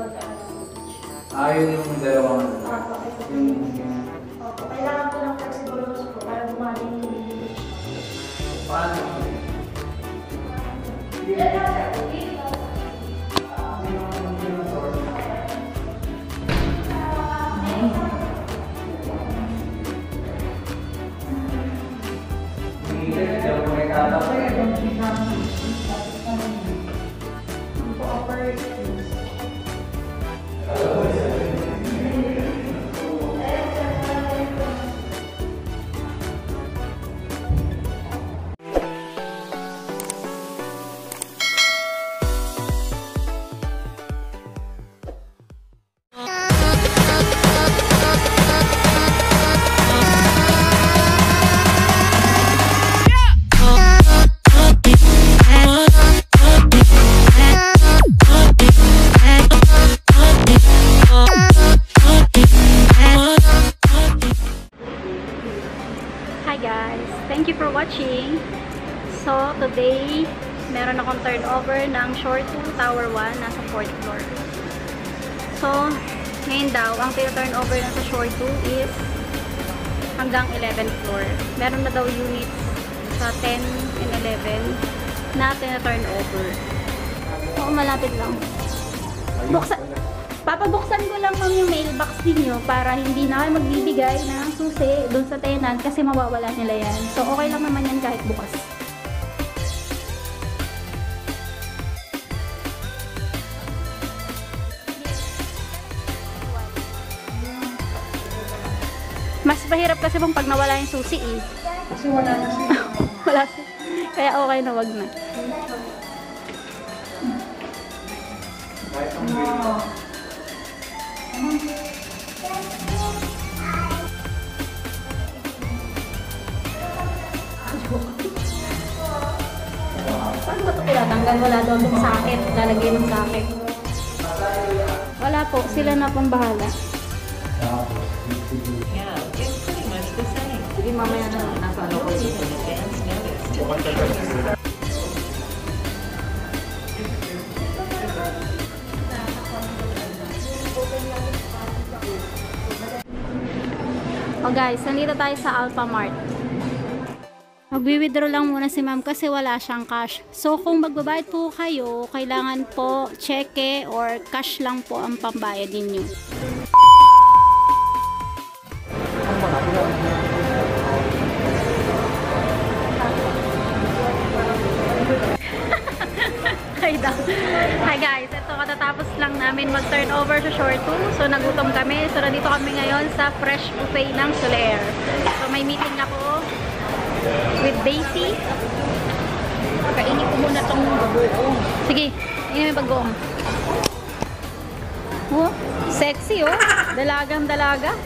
Ah, yun yung dalawang ano. Opo, ito po. Yung, yung, Opo, kailangan po ng flexible hose po para gumana yung bibig. paano? Yan Hi guys! Thank you for watching. So, today, meron akong turnover ng Shore 2 Tower 1 nasa 4th floor. So, ngayon daw, ang tina-turnover na sa Shore 2 is hanggang 11th floor. Meron na daw units sa 10 and 11 na tina-turnover. Oo, malapit lang. Buksan, papabuksan ko lang ma'am yung mailbox ninyo para hindi na kayo magbibigay ng susi doon sa tenant kasi mawawala nila yan. So, okay lang naman yan kahit bukas. Mas mahirap kasi pong pag nawala yung susi eh. Kasi wala na siya. Wala si- Kaya okay na wag na. Kahit pinatanggal? Wala daw itong sakit. Lalagay ng sakit. Wala po. Sila na pong bahala. Yeah, it's pretty much the same. Sige, mamaya na. Nasa ano ko dito. Advance notice. O guys, nandito tayo sa Alpha Mart. Magwi-withdraw lang muna si ma'am kasi wala siyang cash. So, kung magbabayad po kayo, kailangan po cheque or cash lang po ang pambayad ninyo. Hi daw. Hi guys, ito katatapos lang namin mag-turnover sa Shore 2. So nagutom kami. So nandito kami ngayon sa Fresh Buffet ng Soler. So may meeting ako with Daisy. Kainin ko muna tong bagoong. Sige, ini may bagoong. Oh, sexy oh. Dalagang dalaga.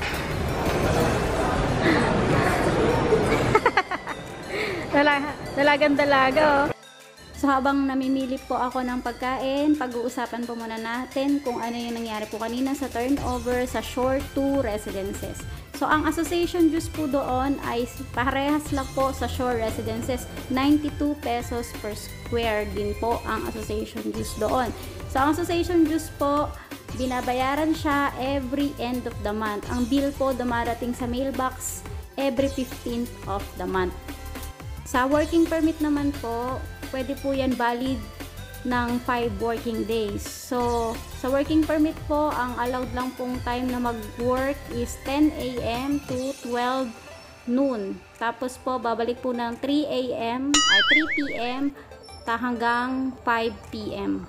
Dalaga, dalagang dalaga oh. So habang namimili po ako ng pagkain, pag-uusapan po muna natin kung ano yung nangyari po kanina sa turnover sa Shore 2 Residences. So ang association dues po doon ay parehas lang po sa Shore Residences. 92 pesos per square din po ang association dues doon. So ang association dues po, binabayaran siya every end of the month. Ang bill po dumarating sa mailbox every 15th of the month. Sa working permit naman po, pwede po yan valid ng 5 working days. So, sa working permit po, ang allowed lang pong time na mag-work is 10 a.m. to 12 noon. Tapos po, babalik po ng 3 a.m. ay 3 p.m. ta hanggang 5 p.m.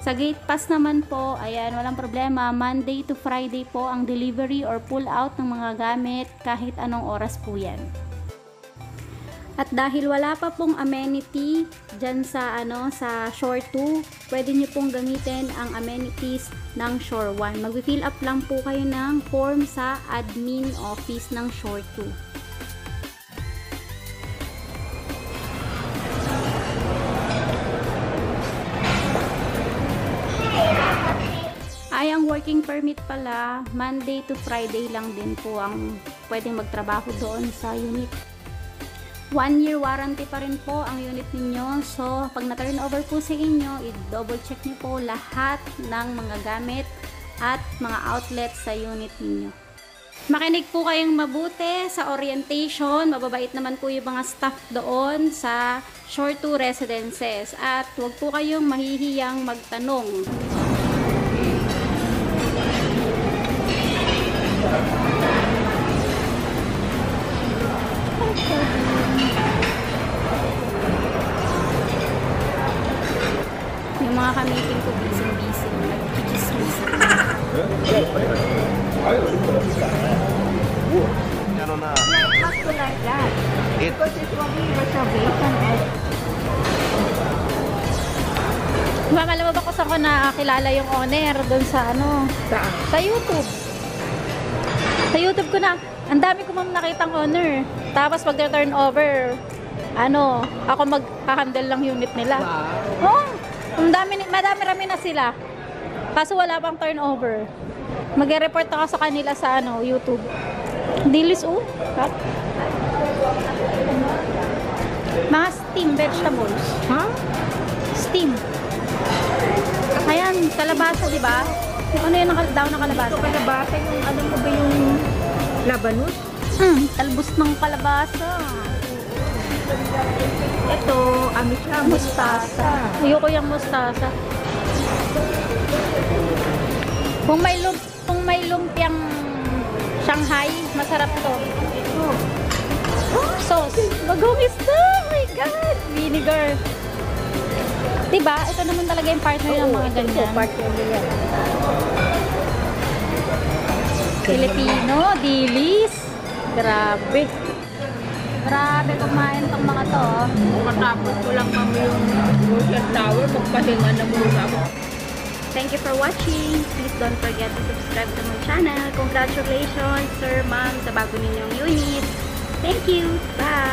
Sa gate pass naman po, ayan, walang problema. Monday to Friday po ang delivery or pull out ng mga gamit kahit anong oras po yan. At dahil wala pa pong amenity dyan sa, ano, sa Shore 2, pwede nyo pong gamitin ang amenities ng Shore 1. Mag-fill up lang po kayo ng form sa admin office ng Shore 2. Ay, ang working permit pala, Monday to Friday lang din po ang pwedeng magtrabaho doon sa unit. One year warranty pa rin po ang unit ninyo. So, pag na-turn over po sa inyo, i-double check nyo po lahat ng mga gamit at mga outlets sa unit ninyo. Makinig po kayong mabuti sa orientation. Mababait naman po yung mga staff doon sa Shore 2 Residences. At huwag po kayong mahihiyang magtanong. It, Because it's only reservation of Diba, malamang ako sa ko nakakilala yung owner doon sa ano, saan? sa YouTube. Sa YouTube ko na, ang dami ko ma'am nakitang owner. Tapos pag turn over, ano, ako maghahandle lang unit nila. Oo, ang dami, madami-rami na sila. Kaso wala pang turnover. Mag-report ako sa kanila sa ano, YouTube. Dilis oh. Ha? Mga steam vegetables. Ha? Steam. Ayan, kalabasa, di ba? Ano yung naka, daw na kalabasa? Ito kalabasa yung ano mo ba yung labanus? Hmm, talbos ng kalabasa. Ito, ano siya? Mustasa. Ayoko yung mustasa. Kung may lump, kung may lumpiang Shanghai, masarap to. Oh. Sauce. Magumis to! Oh my God! Vinegar. Diba? Ito naman talaga yung partner ng mga ganyan. Ito, part yan yan. Filipino, dilis. Grabe. Grabe kumain tong mga to. oh. Matapos ko lang kami yung Ocean Tower, magpahinga na muna ako. Thank you for watching. Please don't forget to subscribe to my channel. Congratulations, sir, ma'am, sa bago ninyong unit. Thank you. Bye!